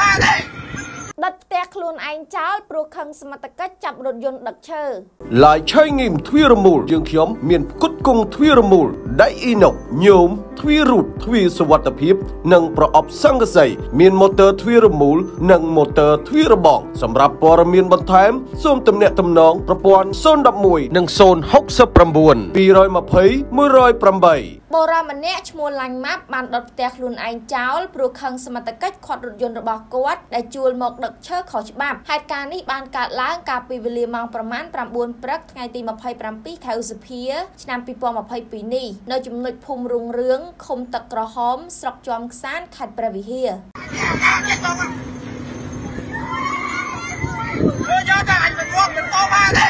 បានទេដិតផ្ទះខ្លួនឯងចោលព្រោះខឹងសមត្ថកិច្ចចាប់រថយន្តដឹកឈើឡាយឆៃងីមទ្វារមូលយើងខ្ញុំមានផ្គត់ផ្គង់ទ្វារមូលដៃអ៊ីណុកញោម ទ្វាររូតទ្វារសុវត្ថិភាព និងប្រអប់សង្កសីមានម៉ូទ័រទ្វារមូល និងម៉ូទ័រទ្វារបងសម្រាប់ព័ត៌មានបន្ថែមសូមទំនាក់ទំនងប្រព័ន្ធ011និង069 220 108បុរសម្នាក់ឈ្មោះឡាញ់ម៉ាប់បានដុតផ្ទះខ្លួនឯងចោលព្រោះខឹងសមត្ថកិច្ចខាត់រថយន្តរបស់គាត់ដែលជួលមកដឹកឈើខុសច្បាប់ហេតុការណ៍នេះបានកើតឡើងកាលពីវេលាម៉ោងប្រមាណ9ព្រឹកថ្ងៃទី27ខែឧសភាឆ្នាំ2022នេះនៅចំណុចភូមិរុងរឿងឃុំទឹកក្រហម ស្រុកជាំខ្សានខេត្តព្រះវិហារ ធ្វើយកតែអញមិនមកមិនតបានទេ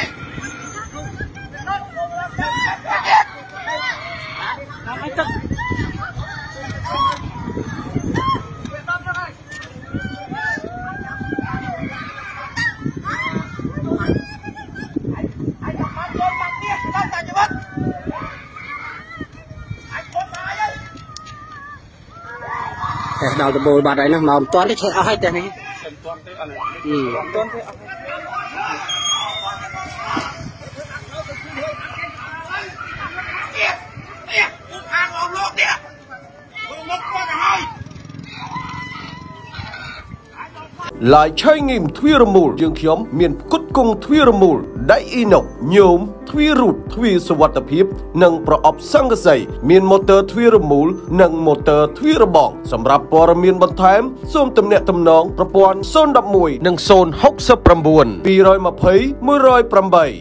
តែដល់ដបូលបាត់ហើយណាមកមិនទាន់ទេឆេះអស់ហើយតែនេះអឺទៀតនេះពួកខាងអស់លោកនេះពួកមកគាត់ទៅហើយ ឡាយឆៃងីមទ្វារមូលយើងខ្ញុំមានផ្គត់ផ្គង់ទ្វារមូលដៃអ៊ីណុកញោមទ្វាររូតទ្វារសុវត្ថិភាព និងប្រអប់សង្កសីមានម៉ូទ័រទ្វារមូល និងម៉ូទ័រទ្វារបង សម្រាប់ព័ត៌មានបន្ថែមសូមទំនាក់ទំនងប្រព័ន្ធ011និង069 220 108